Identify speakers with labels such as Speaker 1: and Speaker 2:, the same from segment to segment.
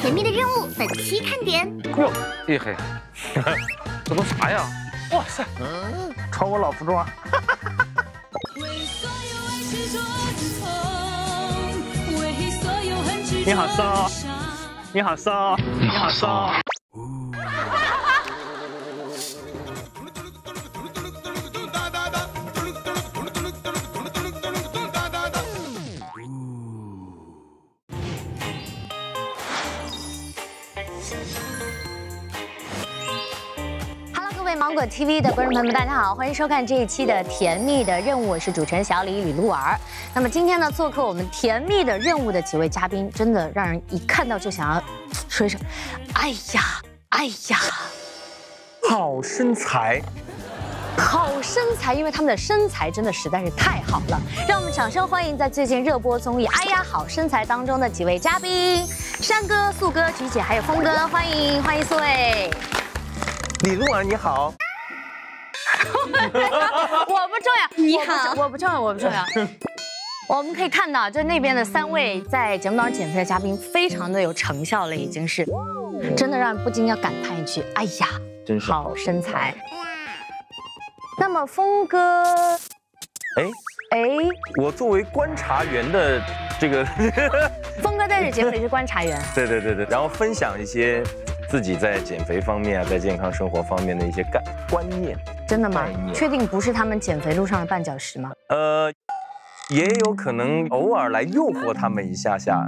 Speaker 1: 甜蜜的任务本期看点，
Speaker 2: 哟，厉害！这都啥呀？哇塞，穿我老服装。你好骚，你好骚，你好骚。
Speaker 1: 芒果 TV 的观众朋友们，大家好，欢迎收看这一期的《甜蜜的任务》，我是主持人小李李璐儿。那么今天呢，做客我们《甜蜜的任务》的几位嘉宾，真的让人一看到就想要说一声：“哎呀，哎呀，
Speaker 2: 好身材，
Speaker 1: 好身材！”因为他们的身材真的实在是太好了。让我们掌声欢迎在最近热播综艺《哎呀好身材》当中的几位嘉宾：山哥、素哥、菊姐还有峰哥，欢迎欢迎四位。
Speaker 2: 李璐儿你好。
Speaker 1: 我不重要，
Speaker 3: 你好。
Speaker 1: 我不重要，我不重要。我们可以看到，就那边的三位在节目当中减肥的嘉宾，非常的有成效了，已经是，真的让人不禁要感叹一句：哎呀，
Speaker 2: 真是。
Speaker 1: 好身材。那么峰哥，
Speaker 2: 哎，
Speaker 1: 哎，
Speaker 2: 我作为观察员的这个，
Speaker 1: 峰哥在这节目里是观察员，
Speaker 2: 对对对对，然后分享一些自己在减肥方面啊，在健康生活方面的一些概观念。
Speaker 1: 真的吗确定不是他们减肥路上的绊脚石吗？
Speaker 2: 呃，也有可能偶尔来诱惑他们一下下，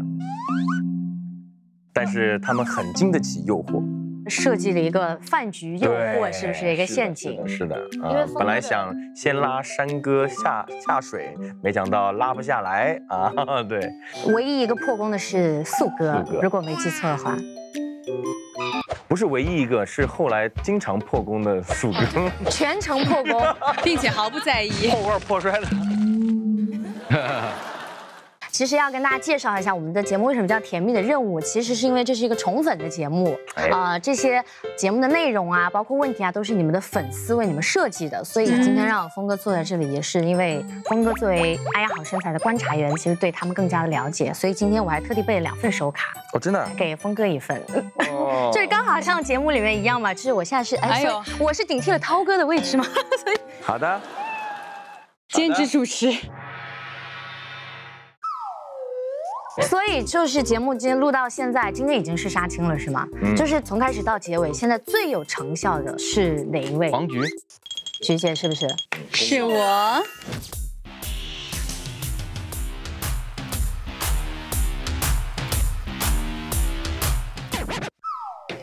Speaker 2: 但是他们很经得起诱惑。
Speaker 1: 设计了一个饭局诱惑，是不是一个陷阱？
Speaker 2: 是的，啊本来想先拉山哥下下水，没想到拉不下来啊。对，
Speaker 1: 唯一一个破功的是素哥
Speaker 2: 素哥，
Speaker 1: 如果没记错的话。
Speaker 2: 不是唯一一个，是后来经常破功的鼠哥，
Speaker 1: 全程破功。
Speaker 3: 并且毫不在意。
Speaker 2: 破罐破摔的。
Speaker 1: 其实要跟大家介绍一下我们的节目为什么叫《甜蜜的任务》，其实是因为这是一个宠粉的节目，
Speaker 2: 哎
Speaker 1: 啊、这些节目的内容啊，包括问题啊，都是你们的粉丝为你们设计的。所以今天让峰哥坐在这里，也是因为峰哥作为哎呀好身材的观察员，其实对他们更加的了解。所以今天我还特地备了两份手卡，
Speaker 2: 哦，真的。
Speaker 1: 给峰哥一份，
Speaker 2: 哦
Speaker 1: 就是刚好像节目里面一样嘛。就是我现在是哎，
Speaker 3: 哎呦
Speaker 1: 我是顶替了涛哥的位置嘛，所以
Speaker 2: 好的。
Speaker 3: 兼职主持，
Speaker 1: 所以就是节目今天录到现在，今天已经是杀青了，是吗？
Speaker 2: 嗯
Speaker 1: 就是从开始到结尾，现在最有成效的是哪一位？
Speaker 2: 黄菊，
Speaker 1: 菊姐是不是？
Speaker 3: 是我。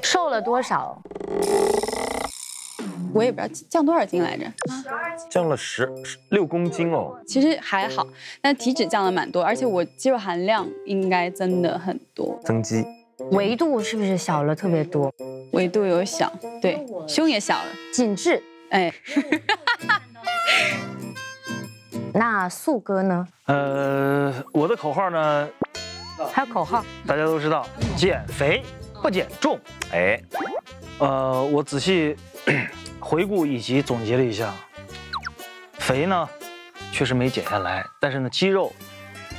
Speaker 1: 瘦了多少？
Speaker 3: 我也不知道降多少斤来着，
Speaker 2: 降了十十六公斤哦。
Speaker 3: 其实还好，但体脂降了蛮多，而且我肌肉含量应该增的很多，
Speaker 2: 增肌。
Speaker 1: 维度是不是小了特别多？
Speaker 3: 维度有小，对，胸也小了，
Speaker 1: 紧致。
Speaker 3: 哎，
Speaker 1: 那素哥呢？
Speaker 4: 呃，我的口号呢，
Speaker 1: 还有口号？
Speaker 4: 大家都知道，减肥不减重。
Speaker 2: 哎，
Speaker 4: 呃，我仔细 回顾以及总结了一下，肥呢确实没减下来，但是呢肌肉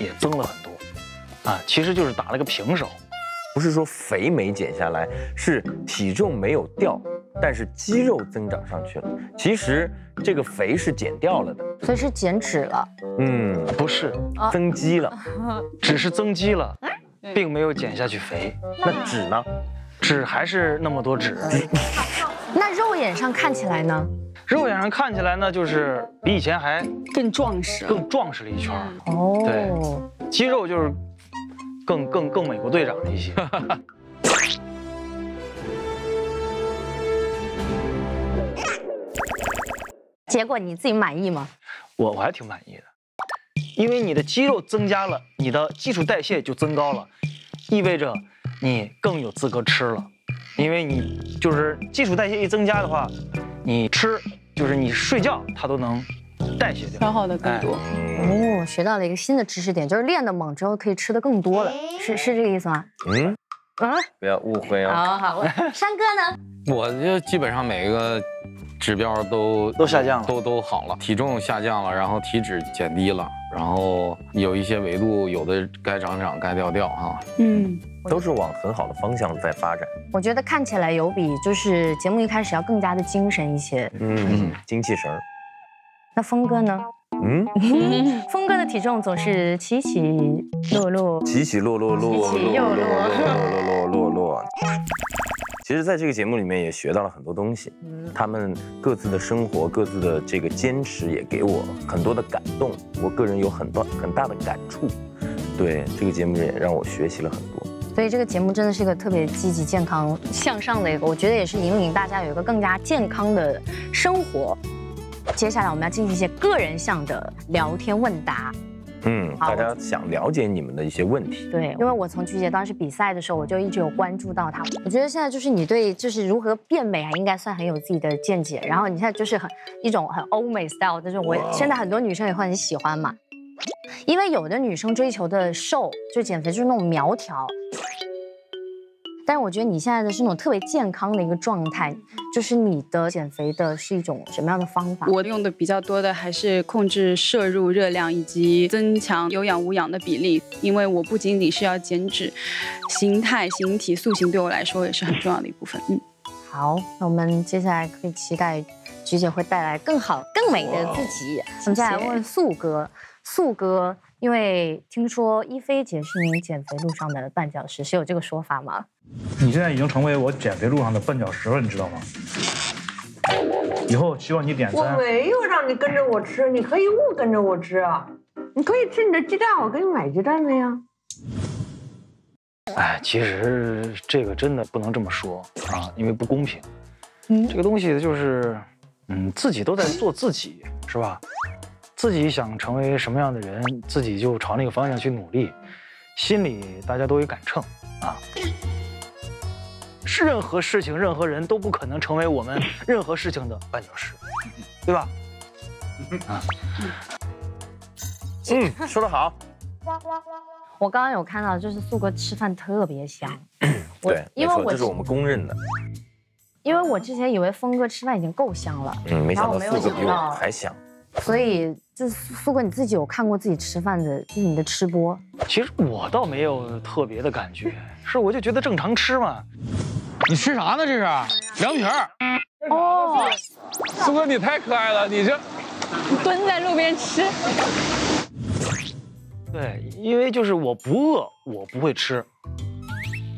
Speaker 4: 也增了很多，啊，其实就是打了个平手。
Speaker 2: 不是说肥没减下来，是体重没有掉，但是肌肉增长上去了。其实这个肥是减掉了的，
Speaker 1: 所以是减脂了。
Speaker 2: 嗯，
Speaker 4: 不是，
Speaker 2: 增肌了。
Speaker 4: 只是增肌了，并没有减下去肥，
Speaker 2: 那脂呢？
Speaker 4: 脂还是那么多脂。
Speaker 1: 那肉眼上看起来呢？
Speaker 4: 肉眼上看起来呢，就是比以前还
Speaker 3: 更壮实了。
Speaker 4: 更壮实了一圈儿，
Speaker 1: 对，
Speaker 4: 肌肉就是更更更美国队长了一些。
Speaker 1: 结果你自己满意吗？
Speaker 4: 我我还挺满意的，因为你的肌肉增加了，你的基础代谢就增高了，意味着你更有资格吃了，因为你就是基础代谢一增加的话，你吃就是你睡觉它都能代谢掉。
Speaker 3: 消耗的更多。
Speaker 2: 嗯，
Speaker 1: 哦，学到了一个新的知识点，就是练的猛之后可以吃的更多了，是是这个意思吗？
Speaker 2: 嗯，
Speaker 1: 啊，
Speaker 2: 不要误会哦。
Speaker 1: 好好，山哥呢？
Speaker 5: 我就基本上每个指标都
Speaker 4: 都下降了
Speaker 5: 都都好了，体重下降了，然后体脂减低了，然后有一些维度，有的该长长，该掉掉啊。
Speaker 3: 嗯，
Speaker 2: 都是往很好的方向在发展。
Speaker 1: 我觉得看起来有比就是节目一开始要更加的精神一些。
Speaker 2: 嗯，精气神儿。
Speaker 1: 那峰哥呢？
Speaker 2: 嗯，
Speaker 1: 峰哥的体重总是起起落落。
Speaker 2: 起起落落落落
Speaker 1: 起起又落
Speaker 2: 落落落落落落。其实，在这个节目里面也学到了很多东西，他们各自的生活、各自的这个坚持，也给我很多的感动。我个人有很多很大的感触，对这个节目也让我学习了很多。
Speaker 1: 所以这个节目真的是一个特别积极、健康、向上的一个，我觉得也是引领大家有一个更加健康的生活。接下来我们要进行一些个人向的聊天问答。
Speaker 2: 嗯，大家想了解你们的一些问题。
Speaker 1: 对，因为我从曲姐当时比赛的时候，我就一直有关注到她。我觉得现在就是你对就是如何变美，还应该算很有自己的见解。然后你现在就是很一种很欧美 style，但是我现在很多女生也会很喜欢嘛。因为有的女生追求的瘦，就减肥就是那种苗条，但是我觉得你现在的是那种特别健康的一个状态，就是你的减肥的是一种什么样的方法？
Speaker 3: 我用的比较多的还是控制摄入热量以及增强有氧无氧的比例，因为我不仅仅是要减脂，形态、形体塑形对我来说也是很重要的一部分。嗯，
Speaker 1: 好，那我们接下来可以期待菊姐会带来更好、更美的自己。我们再来问问素哥，素哥，因为听说一菲姐是您减肥路上的绊脚石，是有这个说法吗？
Speaker 6: 你现在已经成为我减肥路上的绊脚石了，你知道吗？以后希望你点
Speaker 7: 我。没有让你跟着我吃，你可以不跟着我吃啊，你可以吃你的鸡蛋，我给你买鸡蛋的呀。
Speaker 4: 哎，其实这个真的不能这么说啊，因为不公平。
Speaker 1: 嗯
Speaker 4: 这个东西就是，嗯，自己都在做自己，是吧？自己想成为什么样的人，自己就朝那个方向去努力，心里大家都有杆秤啊。是任何事情、任何人都不可能成为我们任何事情的绊脚石，对吧？
Speaker 2: 嗯，说得好。
Speaker 1: 我刚刚有看到，就是素哥吃饭特别香。
Speaker 2: 对，没错，
Speaker 1: 因为我
Speaker 2: 这是我们公认的。
Speaker 1: 因为我之前以为峰哥吃饭已经够香了，
Speaker 2: 嗯，没想到素哥比我还香。
Speaker 1: 所以就是素哥你自己有看过自己吃饭的，就是你的吃播。
Speaker 4: 其实我倒没有特别的感觉，是我就觉得正常吃嘛。
Speaker 5: 你吃啥呢？这是凉皮儿。
Speaker 1: 哦，
Speaker 5: 苏哥，你太可爱了，你这
Speaker 3: 蹲在路边吃，
Speaker 4: 对，因为就是我不饿，我不会吃，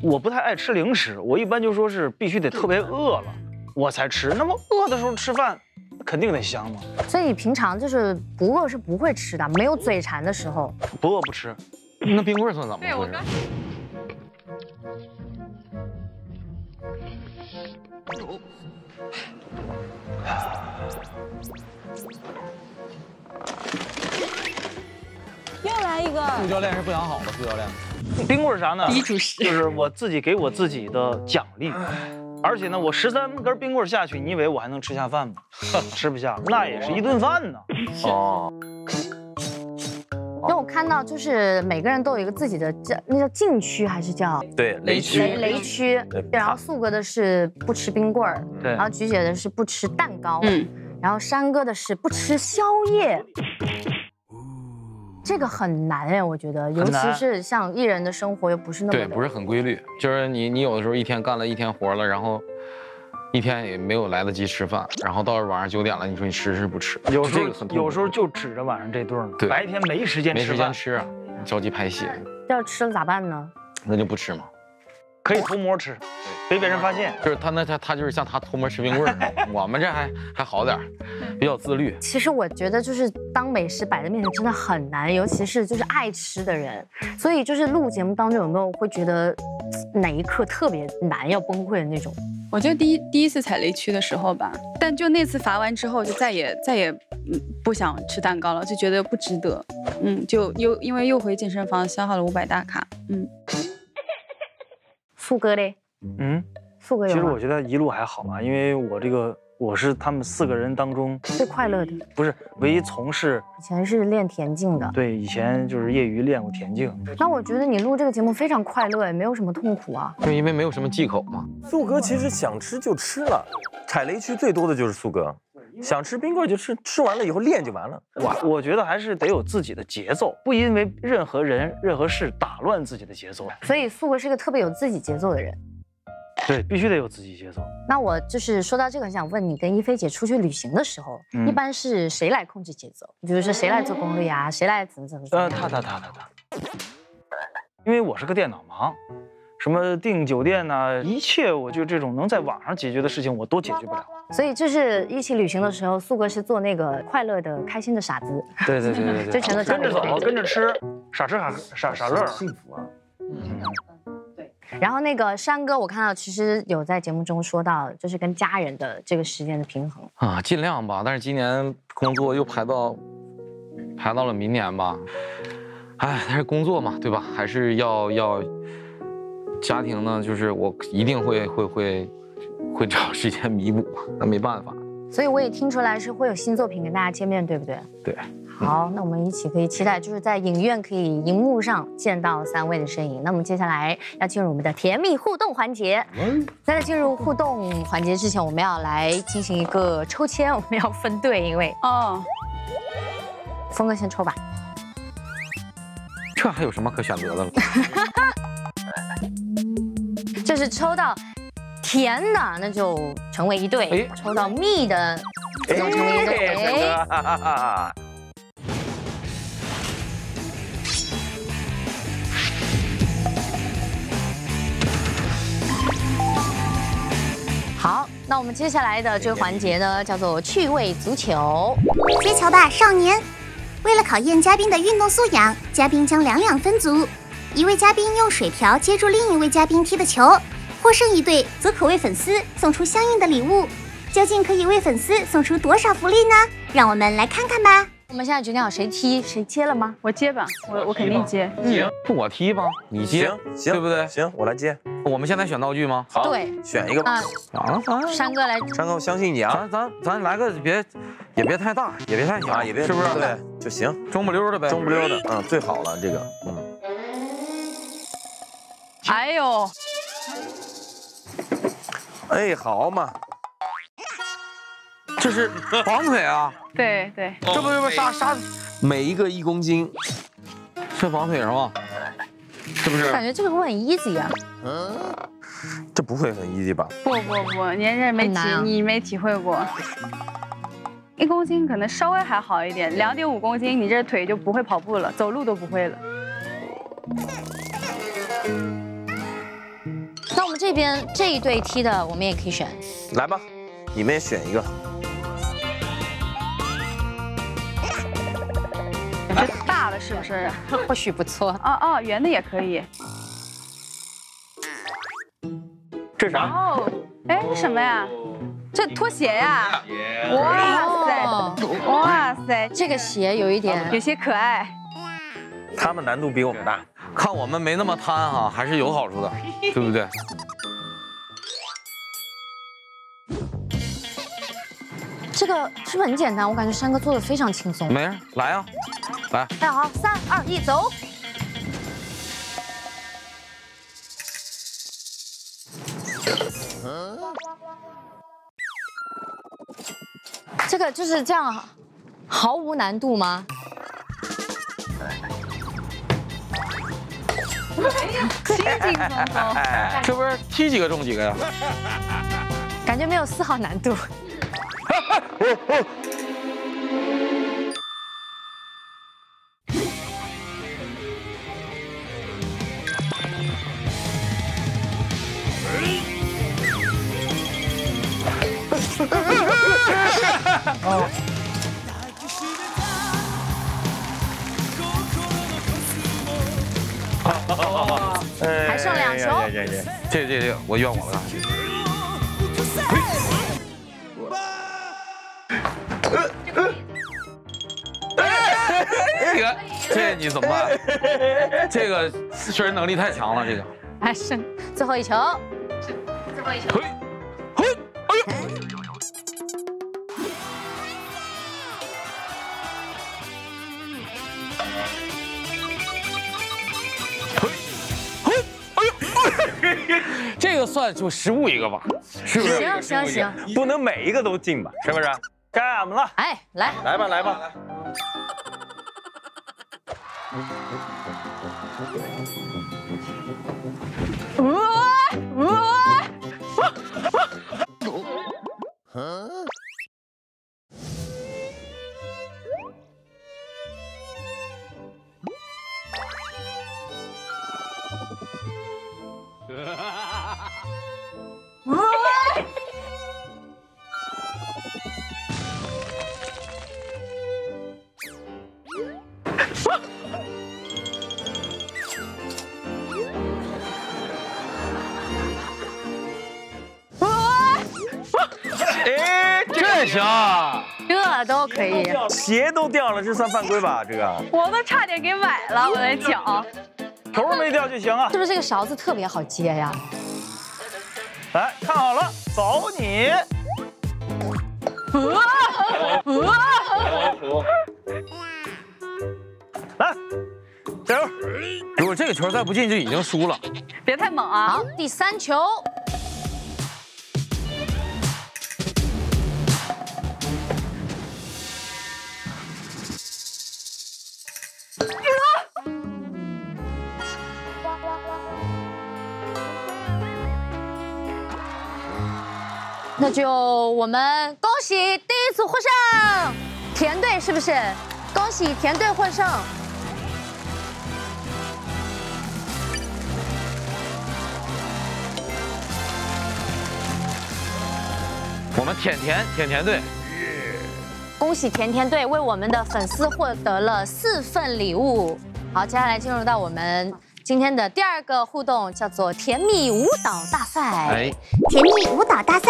Speaker 4: 我不太爱吃零食，我一般就说是必须得特别饿了我才吃。那么饿的时候吃饭，肯定得香嘛，
Speaker 1: 所以你平常就是不饿是不会吃的，没有嘴馋的时候。
Speaker 4: 不饿不吃。
Speaker 5: 那冰棍算怎么回事？副教练是不想好的，副教练。
Speaker 4: 冰棍儿啥呢？
Speaker 3: 第一主食
Speaker 4: 就是我自己给我自己的奖励。而且呢，我十三根冰棍儿下去，你以为我还能吃下饭吗？吃不下，那也是一顿饭呢。
Speaker 2: 哦，
Speaker 1: 因为我看到就是每个人都有一个自己的叫那叫禁区还是叫
Speaker 2: 对，雷区
Speaker 1: 雷雷区
Speaker 2: 对，
Speaker 1: 然后素哥的是不吃冰棍儿，
Speaker 4: 对。
Speaker 1: 然后菊姐的是不吃蛋糕，
Speaker 3: 嗯，
Speaker 1: 然后山哥的是不吃宵夜。这个很难哎，我觉得，尤其是像艺人的生活又不是那么
Speaker 5: 对，不是很规律，就是你你有的时候一天干了一天活了，然后一天也没有来得及吃饭，然后到了晚上九点了，你说你吃是不吃？
Speaker 4: 有时候有时候就指着晚上这顿呢，
Speaker 5: 对
Speaker 4: 白天没时间
Speaker 5: 没
Speaker 4: 吃没，
Speaker 5: 时间吃啊，着急拍戏，
Speaker 1: 要吃了咋办呢？
Speaker 5: 那就不吃嘛。
Speaker 4: 可以偷摸吃，别被人发现。
Speaker 5: 就是他那他他就是像他偷摸吃冰棍儿，我们这还还好点儿，比较自律。
Speaker 1: 其实我觉得就是当美食摆在面前真的很难，尤其是就是爱吃的人。所以就是录节目当中有没有会觉得哪一刻特别难要崩溃的那种？
Speaker 3: 我觉得第一第一次踩雷区的时候吧，但就那次罚完之后，就再也再也嗯不想吃蛋糕了，就觉得不值得，嗯，就又因为又回健身房消耗了五百大卡，嗯，
Speaker 1: 富哥嘞，
Speaker 4: 嗯，
Speaker 1: 富哥有
Speaker 4: 其实我？觉得一路还好吧，因为我这个我是他们四个人当中
Speaker 1: 最快乐的。
Speaker 4: 不是唯一从事
Speaker 1: 以前是练田径的，
Speaker 4: 对以前就是业余练过田径。
Speaker 1: 那我觉得你录这个节目非常快乐，也没有什么痛苦啊。
Speaker 5: 就因为没有什么忌口嘛。
Speaker 2: 素哥其实想吃就吃了，踩雷区最多的就是素哥，想吃冰棍就吃，吃完了以后练就完了。
Speaker 4: 我我觉得还是得有自己的节奏，不因为任何人、任何事打乱自己的节奏。
Speaker 1: 所以素哥是个特别有自己节奏的人。
Speaker 4: 对，必须得有自己节奏。
Speaker 1: 那我就是说到这个，很想问你，跟一菲姐出去旅行的时候，
Speaker 4: 嗯
Speaker 1: 一般是谁来控制节奏？比如说谁来做攻略啊、谁来怎么怎么怎么
Speaker 4: 呃，
Speaker 1: 样？
Speaker 4: 他他他他他，因为我是个电脑盲，什么订酒店呐、一切我就这种能在网上解决的事情，我都解决不了。
Speaker 1: 所以就是一起旅行的时候，素哥是做那个快乐的、开心的傻子。
Speaker 4: 对对对对
Speaker 1: 就全都
Speaker 4: 跟着走，跟着吃，傻吃傻傻傻乐。
Speaker 2: 幸福啊！
Speaker 1: 嗯，对然后那个山哥，我看到其实有在节目中说到，就是跟家人的这个时间的平衡。
Speaker 5: 啊，尽量吧。但是今年工作又排到排到了明年吧。哎，但是工作嘛，对吧？还是要要家庭呢，就是我一定会会会会找时间弥补。那没办法。
Speaker 1: 所以我也听出来是会有新作品跟大家见面，对不对？
Speaker 5: 对。
Speaker 1: 好，那我们一起可以期待，就是在影院可以荧幕上见到三位的身影。那我们接下来要进入我们的甜蜜互动环节。在进入互动环节之前，我们要来进行一个抽签，我们要分队，因为
Speaker 3: 哦，
Speaker 1: 峰哥先抽吧。
Speaker 5: 这还有什么可选择的了？
Speaker 1: 就是抽到甜的，那就成为一队；
Speaker 5: 哎
Speaker 1: 抽到蜜的，就成为一
Speaker 2: 对。
Speaker 1: 好，那我们接下来的这个环节呢，叫做趣味足球。
Speaker 8: 接球吧，少年！为了考验嘉宾的运动素养，嘉宾将两两分组，一位嘉宾用水瓢接住另一位嘉宾踢的球，获胜一队则可为粉丝送出相应的礼物。究竟可以为粉丝送出多少福利呢？让我们来看看吧。
Speaker 1: 我们现在决定好谁踢谁接了吗？
Speaker 3: 我接吧，我我肯定接。
Speaker 5: 行，不我踢吧，你接
Speaker 2: 行，行，
Speaker 5: 对不对？
Speaker 2: 行，我来接。
Speaker 5: 我们现在选道具吗？
Speaker 2: 好，
Speaker 1: 对，
Speaker 2: 选一个吧。
Speaker 1: 啊，
Speaker 5: 啊，
Speaker 1: 山哥来，
Speaker 2: 山哥，我相信你啊！
Speaker 5: 咱咱咱来个别，也别太大，也别太小，
Speaker 2: 啊，也别
Speaker 5: 是不是？
Speaker 2: 对，就行，
Speaker 5: 中不溜的呗。
Speaker 2: 中不溜的，嗯，最好了，这个，嗯。
Speaker 3: 哎呦，
Speaker 2: 哎，好嘛，
Speaker 5: 这是绑腿啊！
Speaker 3: 对对，
Speaker 5: 这不这不杀杀，每一个一公斤，是绑腿是吗？是不是？
Speaker 1: 感觉这个会很 easy 啊。
Speaker 2: 这不会很 easy 吧？
Speaker 3: 不不不，您这没体
Speaker 1: 啊，
Speaker 3: 你没体会过。一公斤可能稍微还好一点，两点五公斤，你这腿就不会跑步了，走路都不会了。
Speaker 1: 那我们这边这一对踢的，我们也可以选。
Speaker 2: 来吧，你们也选一个。
Speaker 3: 这大的是不是？
Speaker 1: 或许不错。
Speaker 3: 哦哦，圆的也可以。
Speaker 4: 这是啥？
Speaker 3: 哦，哎，这什么呀？这拖鞋呀？哇塞，哇塞，
Speaker 1: 这个鞋有一点
Speaker 3: 有些可爱。
Speaker 2: 他们难度比我们大。
Speaker 5: 看我们没那么贪哈，还是有好处的，对不对？
Speaker 1: 这个是不是很简单？我感觉山哥做的非常轻松。
Speaker 5: 没事，来啊，来，
Speaker 1: 那好，三二一，走。这个就是这样，毫无难度吗？
Speaker 3: 轻轻松松。
Speaker 5: 这不是踢几个中几个呀？
Speaker 1: 感觉没有丝毫难度。还剩两球
Speaker 5: 这这这，我怨我了。这个，这你怎么办？这个，确实能力太强了。这个，
Speaker 1: 哎是，最后一球，最后一球，
Speaker 5: 嘿，嘿，哎呦，呦，这个算就失误一个吧，是不是？
Speaker 1: 行行行，
Speaker 2: 不能每一个都进吧，是不是？该俺们了，
Speaker 1: 哎，来，
Speaker 2: 来吧，来吧。
Speaker 5: 우와! 우와!
Speaker 1: 어? 으아! 可以。
Speaker 2: 鞋都掉了，这算犯规吧？这个
Speaker 3: 我都差点给崴了，我的脚。
Speaker 4: 头没掉就行啊
Speaker 1: 是。不是这个勺子特别好接呀？
Speaker 4: 来看好了，走你。来，加油！
Speaker 5: 如果这个球再不进就已经输了。
Speaker 3: 别太猛啊！
Speaker 1: 好，第三球，那就我们恭喜第一组获胜，田队是不是？恭喜田队获胜。
Speaker 5: 我们甜甜甜甜队，
Speaker 1: 恭喜甜甜队为我们的粉丝获得了四份礼物。好，接下来进入到我们今天的第二个互动，叫做甜蜜舞蹈大赛。
Speaker 5: 哎，
Speaker 8: 甜蜜舞蹈大赛。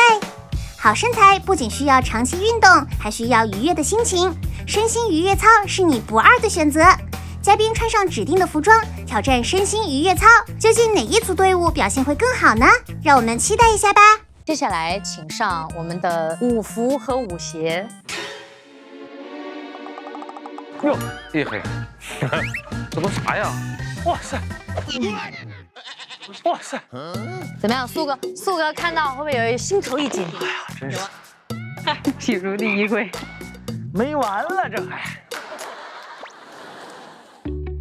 Speaker 8: 好身材不仅需要长期运动，还需要愉悦的心情。身心愉悦操是你不二的选择。嘉宾穿上指定的服装，挑战身心愉悦操，究竟哪一组队伍表现会更好呢？让我们期待一下吧。
Speaker 1: 接下来请上我们的舞服和舞鞋。
Speaker 5: 哟，厉害！这都啥呀？
Speaker 4: 哇塞！哇塞！
Speaker 1: 怎么样，苏哥？苏哥看到会不会有心头一紧？
Speaker 4: 哎呀真是
Speaker 3: 体 如第一贵。
Speaker 4: 没完了，这还。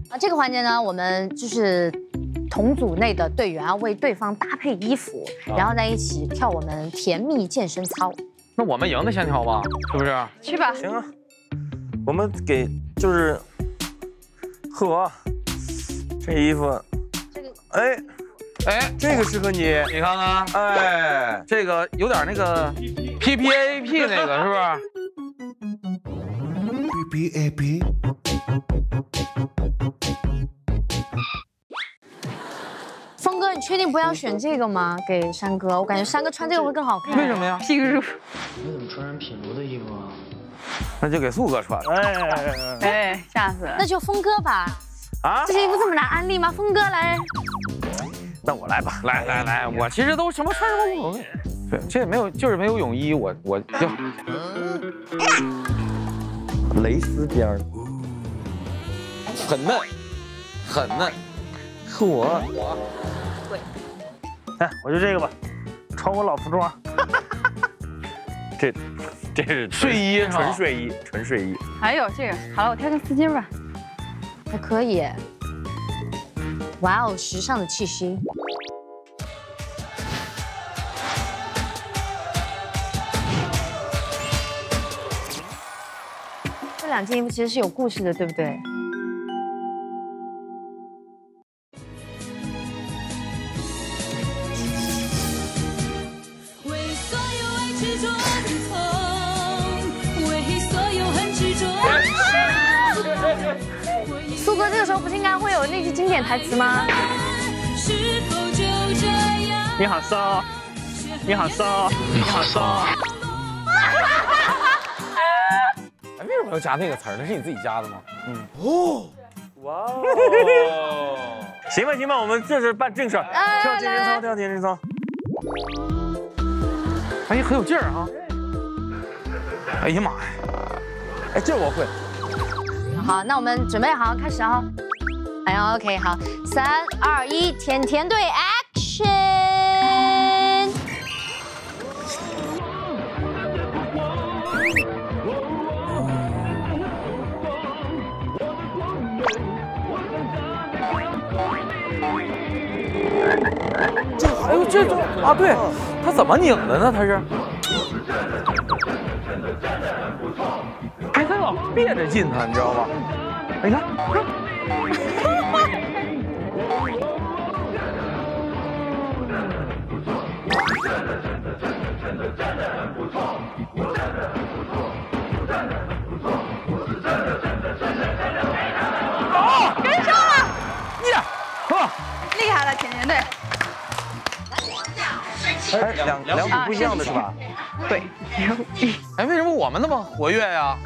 Speaker 1: 啊，这个环节呢，我们就是同组内的队员要为对方搭配衣服，然后在一起跳我们甜蜜健身操。
Speaker 5: 那我们赢的先跳吧，是不是？
Speaker 3: 去吧。
Speaker 2: 行啊，我们给就是，呵，这衣服，
Speaker 1: 这个
Speaker 2: 哎，
Speaker 5: 哎，
Speaker 2: 这个适合你，
Speaker 5: 你看看，
Speaker 2: 哎，
Speaker 5: 这个有点那个 P P A P 那个是不是
Speaker 9: ？P A P
Speaker 1: 峰哥，你确定不要选这个吗？给山哥，我感觉山哥穿这个会更好看。
Speaker 5: 为什么？呀？
Speaker 3: 品如，
Speaker 4: 你怎么穿人品如的衣服啊？
Speaker 2: 那就给素哥穿哎
Speaker 4: 哎，
Speaker 3: 哎，吓死了。
Speaker 1: 那就峰哥吧。
Speaker 2: 啊
Speaker 1: 这。些衣服这么难安利吗？峰哥来，
Speaker 2: 那我来吧，
Speaker 5: 来来来，我其实都什么穿什么无所谓。对，这也没有，就是没有泳衣，我我就
Speaker 2: 蕾丝边儿，
Speaker 5: 很嫩，很嫩。
Speaker 2: 我
Speaker 4: 哎，我就这个吧，穿我老服装。
Speaker 2: 这这是
Speaker 5: 睡衣
Speaker 2: 纯睡衣，纯睡衣。
Speaker 3: 还有这个，好了，我挑个丝巾吧。
Speaker 1: 还可以。哇哦，时尚的气息。这两件衣服其实是有故事的，对不对？时候不是应该会有那句经典台词吗？
Speaker 10: 是否就这样？
Speaker 4: 你好骚，你好骚，你好骚。
Speaker 5: 哎，为什么要加那个词儿？那是你自己加的吗？
Speaker 2: 哇哦！行吧行吧，我们这是办正事儿，
Speaker 1: 哎
Speaker 2: 跳健身操，
Speaker 1: 来
Speaker 2: 跳健身操。
Speaker 5: 哎，很有劲儿啊！哎呀妈呀！
Speaker 2: 哎，这我会。
Speaker 1: 好，那我们准备好开始啊！哎呀，OK，好，三二一，甜甜队，Action！这。
Speaker 5: 哎呦，这这啊，对，他怎么拧的呢？他是，别着劲他，你知道吧？哎你看，看
Speaker 3: 跟上了，
Speaker 5: 耶，呵，
Speaker 3: 厉害了，甜甜队。
Speaker 2: 哎，两两组不一样的是吧？
Speaker 3: 对，
Speaker 5: 哎，为什么我们那么活跃呀？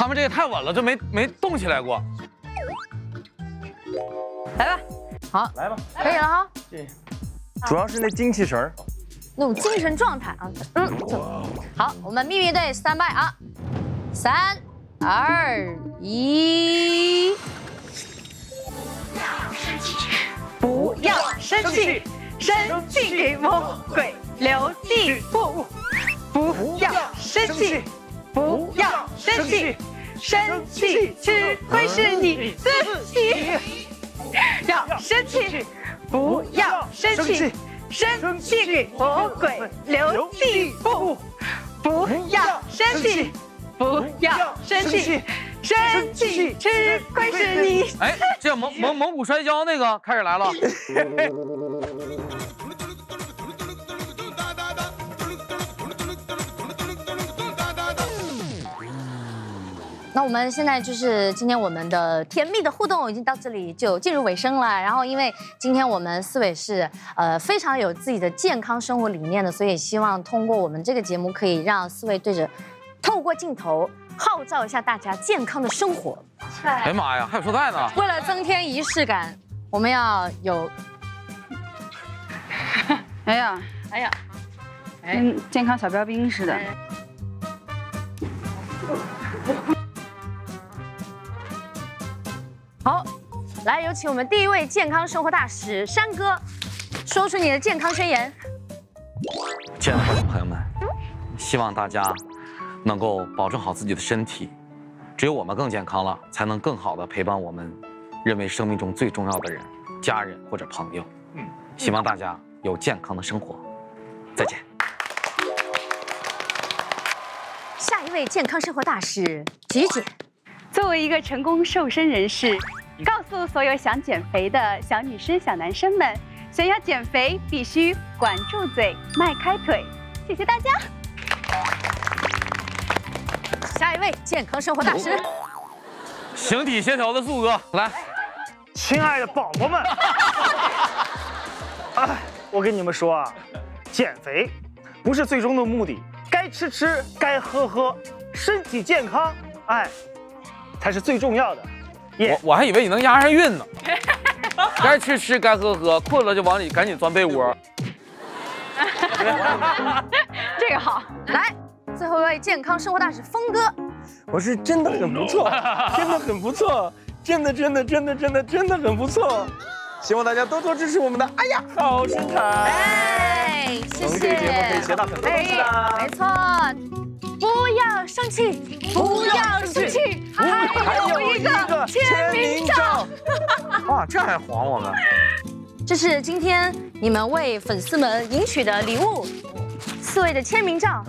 Speaker 5: 他们这也太稳了，这没没动起来过。
Speaker 3: 来吧，
Speaker 1: 好，
Speaker 2: 来吧，
Speaker 1: 可以了哈，
Speaker 2: 主要是那精气神儿。
Speaker 1: 那种精神状态啊，嗯，就好。我们秘密队 stand by 啊，三二一，
Speaker 3: 不要生气，生气给魔鬼留地步。不要生气，不要生气，生气吃会是你自己。要生气，不要生气，生气给魔鬼留地步。不要生气，不要生气，生气吃亏是你。
Speaker 5: 哎，这蒙蒙蒙古摔跤那个开始来了。
Speaker 1: 那我们现在就是今天我们的甜蜜的互动已经到这里就进入尾声了。然后因为今天我们四位是呃非常有自己的健康生活理念的，所以希望通过我们这个节目可以让四位对着透过镜头号召一下大家健康的生活。
Speaker 5: 哎呀妈呀，还有绶带呢。
Speaker 1: 为了增添仪式感，我们要有
Speaker 3: 哎呀，
Speaker 1: 哎呀，
Speaker 3: 跟健康小标兵似的。
Speaker 1: 好，来有请我们第一位健康生活大使山哥，说出你的健康宣言。
Speaker 5: 亲爱的朋友们，希望大家能够保证好自己的身体。只有我们更健康了，才能更好的陪伴我们认为生命中最重要的人、家人或者朋友。嗯，希望大家有健康的生活。再见。
Speaker 1: 下一位健康生活大使菊姐，
Speaker 3: 作为一个成功瘦身人士，告诉所有想减肥的小女生、小男生们，想要减肥必须管住嘴，迈开腿。谢谢大家。
Speaker 1: 下一位健康生活大师
Speaker 5: 形体协调的素哥来，
Speaker 4: 亲爱的宝宝们，哎，我跟你们说啊，减肥不是最终的目的，该吃吃，该喝喝，身体健康，哎，才是最重要的。耶
Speaker 5: 我我还以为你能押上韵呢。该吃吃，该喝喝，困了就往里赶紧钻被窝。
Speaker 3: 这个好，
Speaker 1: 来，最后一位健康生活大使峰哥，
Speaker 2: 我是真的很不错，真的很不错，真的真的真的真的真的很不错。希望大家多多支持我们的哎呀好身材。
Speaker 1: 哎，谢谢。
Speaker 2: 我们这个节目可以学到很多东西的。
Speaker 1: 没错。生气，不要生气，还有一个签名照。
Speaker 5: 哇，这还黄我们？
Speaker 1: 这是今天你们为粉丝们赢取的礼物，四位的签名照。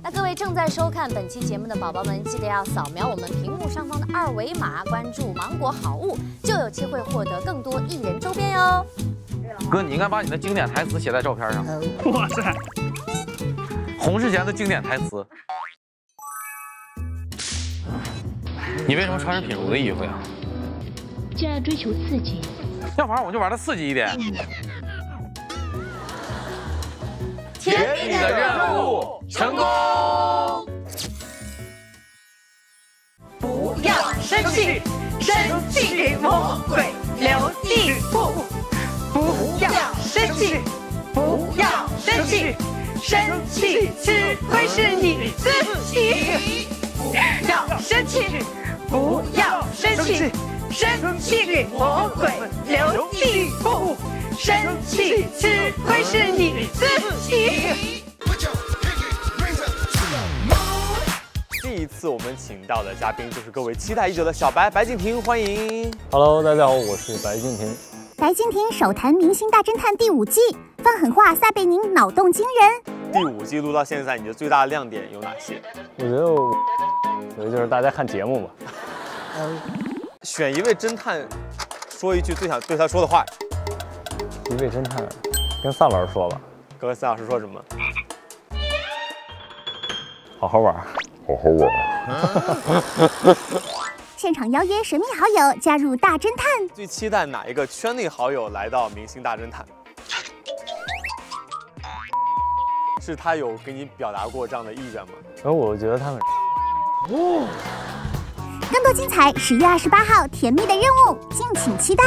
Speaker 1: 那各位正在收看本期节目的宝宝们，记得要扫描我们屏幕上方的二维码，关注“芒果好物”，就有机会获得更多艺人周边哟。
Speaker 5: 哥，你应该把你的经典台词写在照片上。
Speaker 4: 哇塞，
Speaker 5: 洪世贤的经典台词。你为什么穿着品如的衣服呀？
Speaker 10: 既然追求刺激。
Speaker 5: 要玩我就玩的刺激一点。
Speaker 1: 甜
Speaker 5: 蜜的任务成功。
Speaker 3: 不要生气，生气给魔鬼留地步。不要生气，不要生气，生气吃亏是你自己。要生气，不要生气，生
Speaker 7: 气给魔鬼留地步，生气吃亏是你自己。
Speaker 9: 这一次我们请到的嘉宾就是各位期待已久的小白白敬亭，欢迎。
Speaker 11: Hello，大家好，我是白敬亭。
Speaker 8: 白敬亭首谈《明星大侦探》第五季，放狠话撒贝宁脑洞惊人。
Speaker 9: 第五季录到现在，你的最大的亮点有哪些？
Speaker 11: 我觉得我，我觉得就是大家看节目嘛。
Speaker 9: 选一位侦探，说一句最想对他说的话。
Speaker 11: 一位侦探，跟萨老师说吧，
Speaker 9: 各位三老师说什么？
Speaker 11: 好好玩，好好玩。
Speaker 8: 现场邀约神秘好友加入大侦探，
Speaker 9: 最期待哪一个圈内好友来到《明星大侦探》？是他有给你表达过这样的意愿吗？
Speaker 11: 然后我觉得他们，
Speaker 8: 更多精彩，十月二十八号甜蜜的任务，敬请期待。